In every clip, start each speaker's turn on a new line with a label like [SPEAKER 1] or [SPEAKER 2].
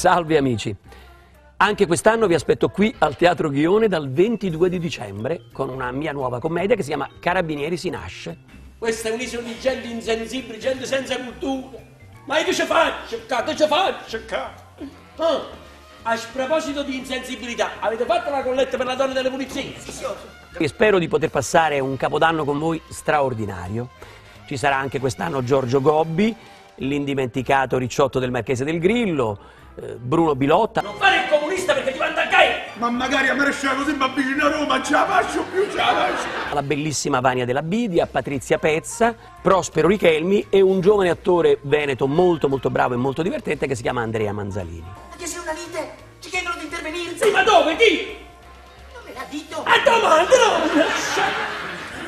[SPEAKER 1] Salve amici. Anche quest'anno vi aspetto qui al Teatro Ghione dal 22 di dicembre con una mia nuova commedia che si chiama Carabinieri si nasce.
[SPEAKER 2] Questa è un'isola di gente insensibile, gente senza cultura. Ma io che ci faccio qua? Che ci faccio qua? Ah, a proposito di insensibilità, avete fatto la colletta per la donna delle pulizie?
[SPEAKER 1] E spero di poter passare un capodanno con voi straordinario. Ci sarà anche quest'anno Giorgio Gobbi, l'indimenticato Ricciotto del Marchese del Grillo, eh, Bruno Bilotta.
[SPEAKER 2] Non fare il comunista perché ti manda a gay!
[SPEAKER 3] Ma magari a me lasciare così ma vicino a Roma, ce la faccio più, ce la faccio.
[SPEAKER 1] la bellissima Vania della Bidia, Patrizia Pezza, Prospero Richelmi e un giovane attore veneto molto molto bravo e molto divertente che si chiama Andrea Manzalini.
[SPEAKER 4] Anche se una lite ci chiedono di intervenire.
[SPEAKER 2] Sì, ma dove? Chi?
[SPEAKER 4] Non me l'ha detto.
[SPEAKER 2] A domanda!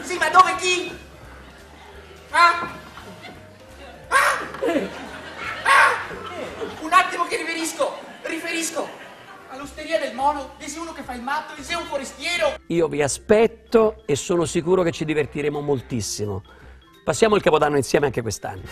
[SPEAKER 4] Sì, ma dove chi? Ah? Mono, di sei uno che fa il matto, di sei un forestiero.
[SPEAKER 1] Io vi aspetto e sono sicuro che ci divertiremo moltissimo. Passiamo il Capodanno insieme anche quest'anno.